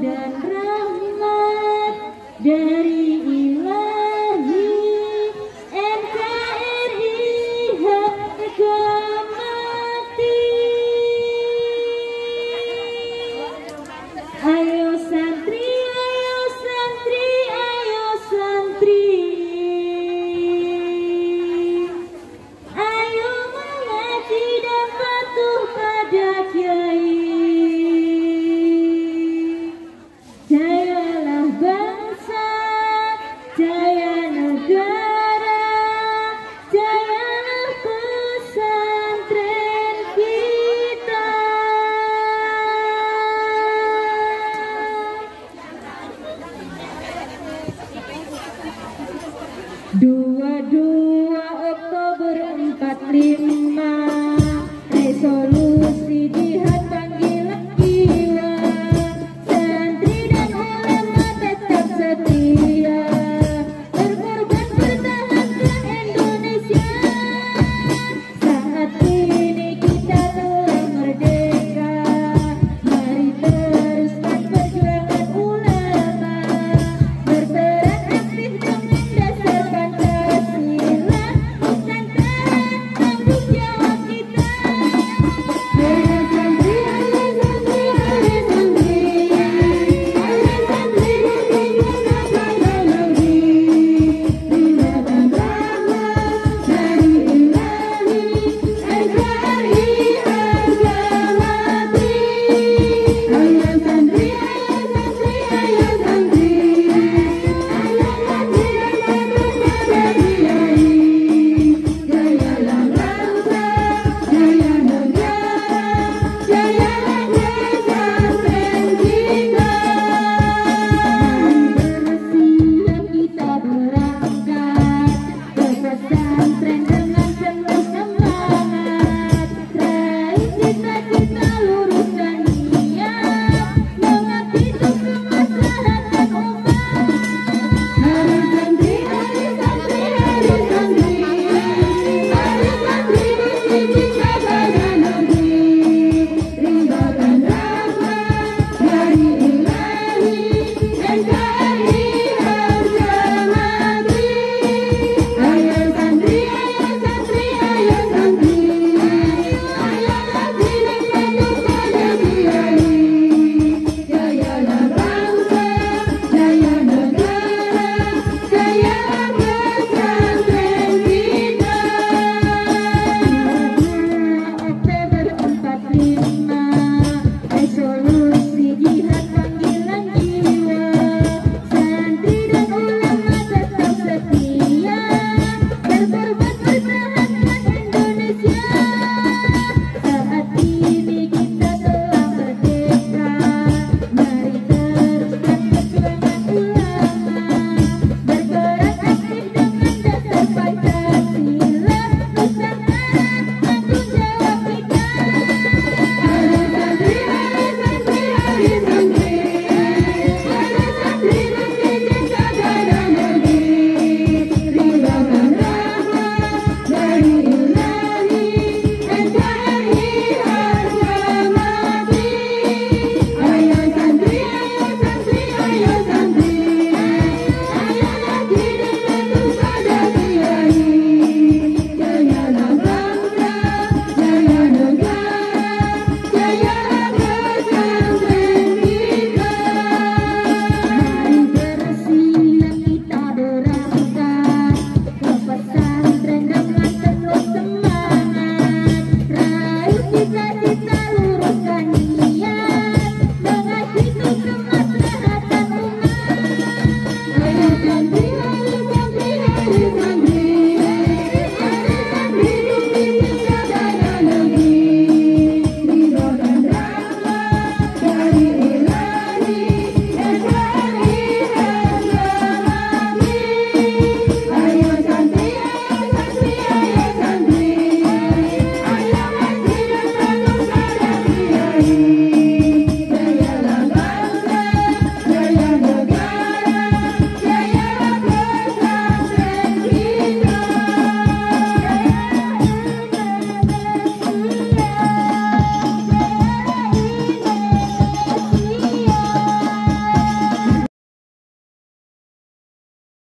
dan rahmat dari